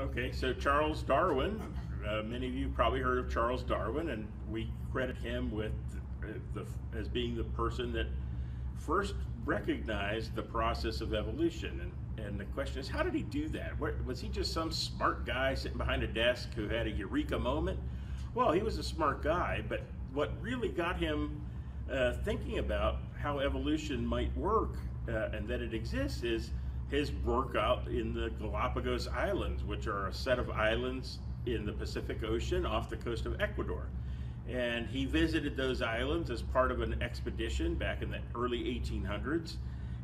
Okay, so Charles Darwin, uh, many of you probably heard of Charles Darwin, and we credit him with uh, the, as being the person that first recognized the process of evolution. And, and the question is, how did he do that? What, was he just some smart guy sitting behind a desk who had a eureka moment? Well, he was a smart guy, but what really got him uh, thinking about how evolution might work uh, and that it exists is his work out in the Galapagos Islands, which are a set of islands in the Pacific Ocean off the coast of Ecuador. And he visited those islands as part of an expedition back in the early 1800s.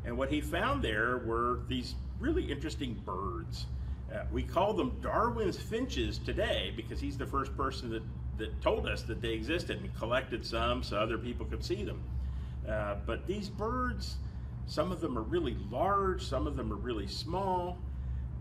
And what he found there were these really interesting birds. Uh, we call them Darwin's finches today because he's the first person that, that told us that they existed and collected some so other people could see them. Uh, but these birds, some of them are really large, some of them are really small.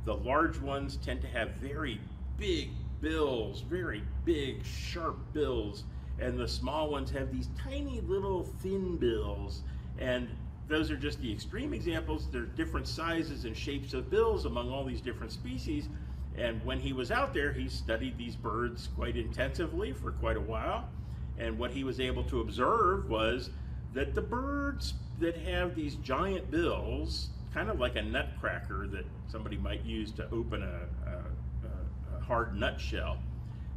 The large ones tend to have very big bills, very big, sharp bills, and the small ones have these tiny little thin bills. And those are just the extreme examples. There are different sizes and shapes of bills among all these different species. And when he was out there, he studied these birds quite intensively for quite a while. And what he was able to observe was that the birds that have these giant bills, kind of like a nutcracker that somebody might use to open a, a, a hard nutshell,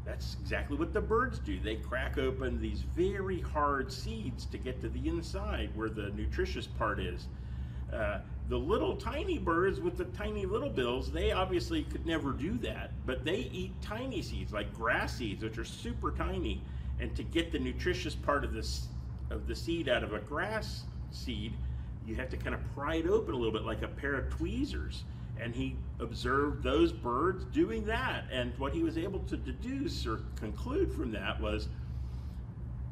that's exactly what the birds do. They crack open these very hard seeds to get to the inside where the nutritious part is. Uh, the little tiny birds with the tiny little bills, they obviously could never do that, but they eat tiny seeds like grass seeds, which are super tiny. And to get the nutritious part of this of the seed out of a grass seed, you have to kind of pry it open a little bit like a pair of tweezers. And he observed those birds doing that. And what he was able to deduce or conclude from that was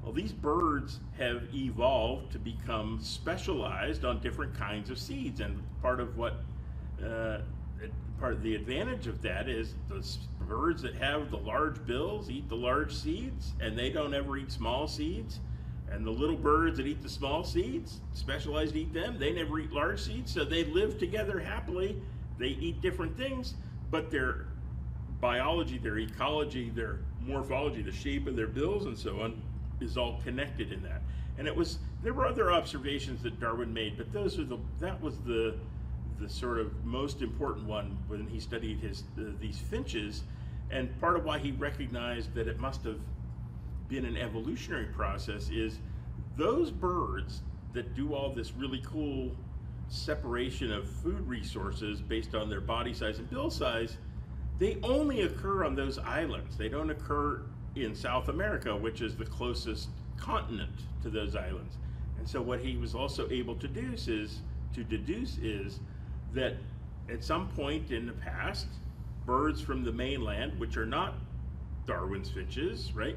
well, these birds have evolved to become specialized on different kinds of seeds. And part of what uh, part of the advantage of that is the birds that have the large bills eat the large seeds and they don't ever eat small seeds and the little birds that eat the small seeds, specialized eat them. They never eat large seeds, so they live together happily. They eat different things, but their biology, their ecology, their morphology, the shape of their bills and so on is all connected in that. And it was there were other observations that Darwin made, but those are the that was the the sort of most important one when he studied his uh, these finches, and part of why he recognized that it must have been an evolutionary process is those birds that do all this really cool separation of food resources based on their body size and bill size, they only occur on those islands. They don't occur in South America, which is the closest continent to those islands. And so what he was also able to deduce is to deduce is that at some point in the past, birds from the mainland, which are not Darwin's finches, right,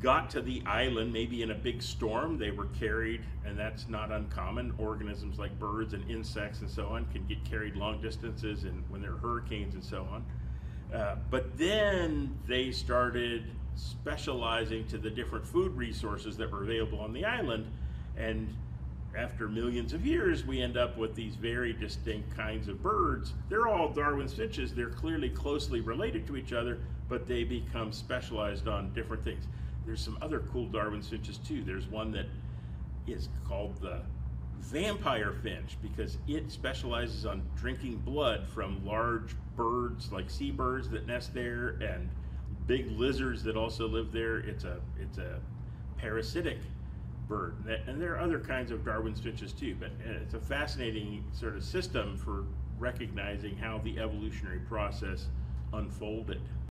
got to the island maybe in a big storm they were carried and that's not uncommon. Organisms like birds and insects and so on can get carried long distances and when there are hurricanes and so on. Uh, but then they started specializing to the different food resources that were available on the island and after millions of years we end up with these very distinct kinds of birds. They're all darwin's finches. They're clearly closely related to each other but they become specialized on different things there's some other cool Darwin finches too. There's one that is called the vampire finch because it specializes on drinking blood from large birds like seabirds that nest there and big lizards that also live there. It's a it's a parasitic bird, and there are other kinds of Darwin's finches too. But uh, it's a fascinating sort of system for recognizing how the evolutionary process unfolded.